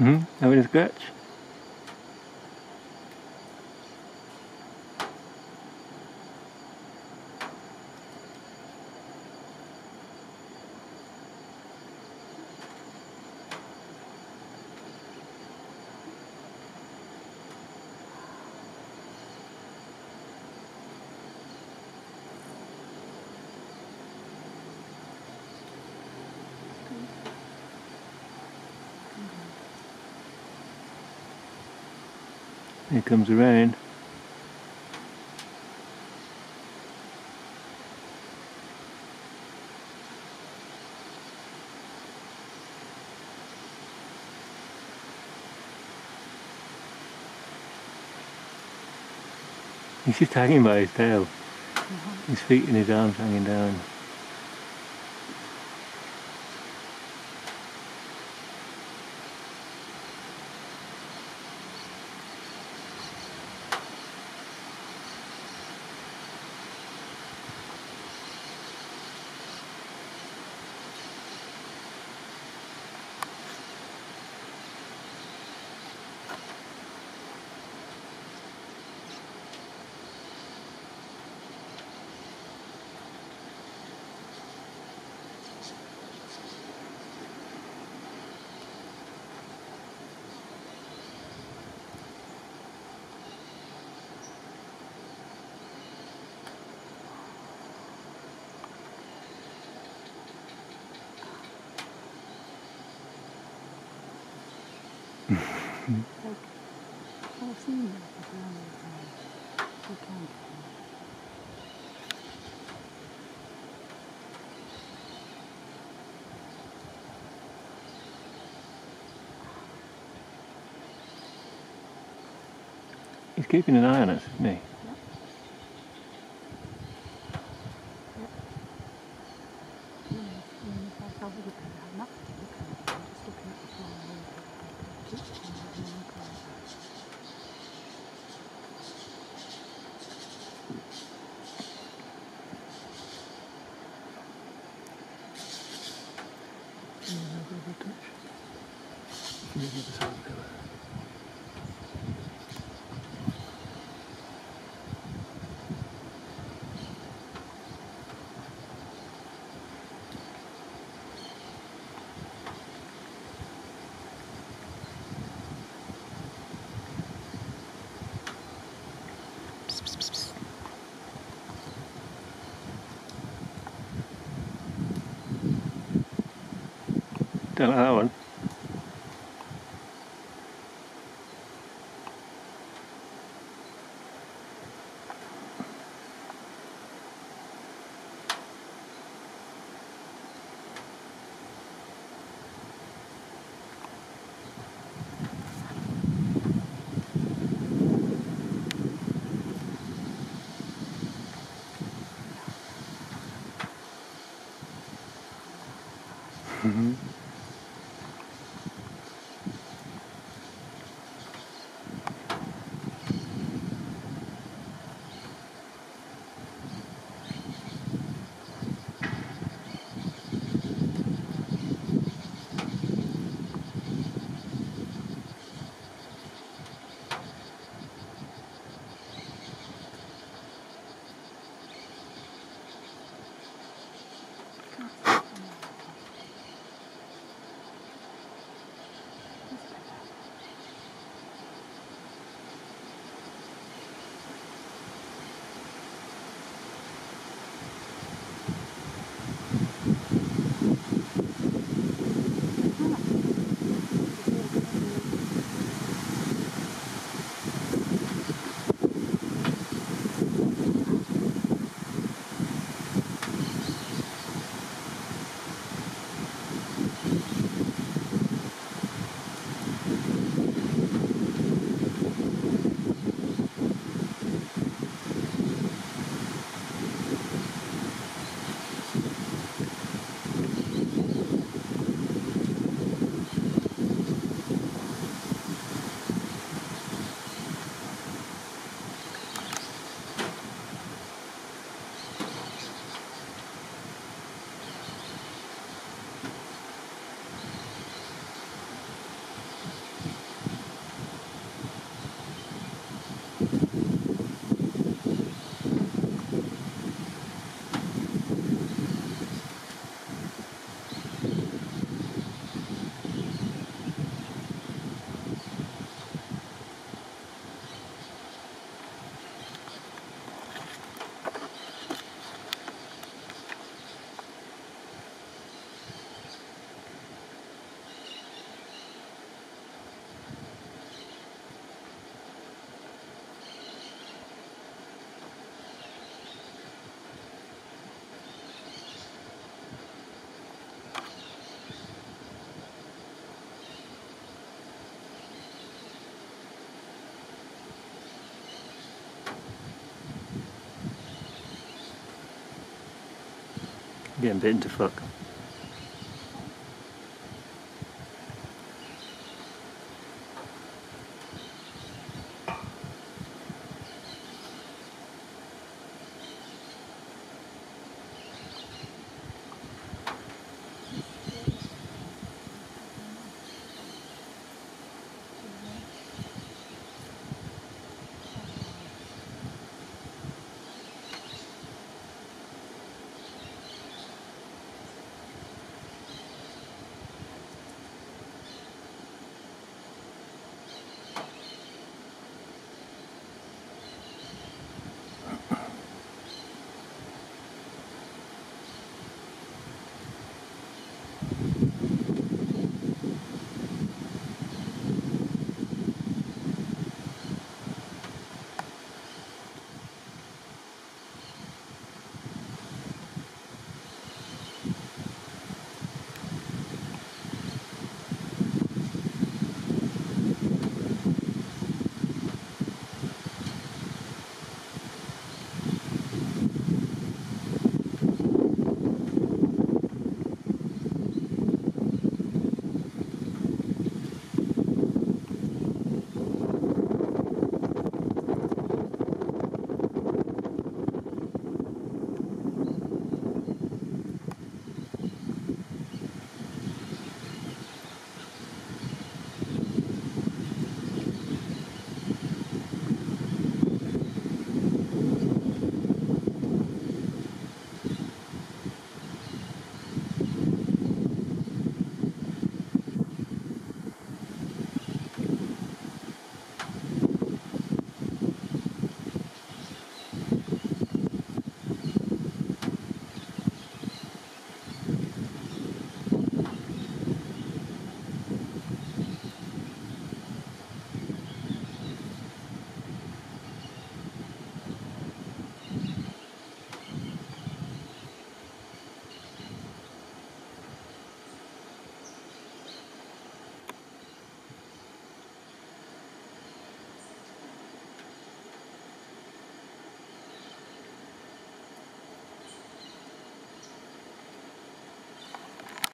Hmm? Having a scratch? Here comes the rain. He's just hanging by his tail. Mm-hmm. His feet and his arms hanging down. Uh. He's keeping an eye on us, isn't he mm, if I was looking at that, not looking at it, I'm just looking at the flower and the picture and the link on it. Don't like that one. Mhm. Getting bitten to fuck.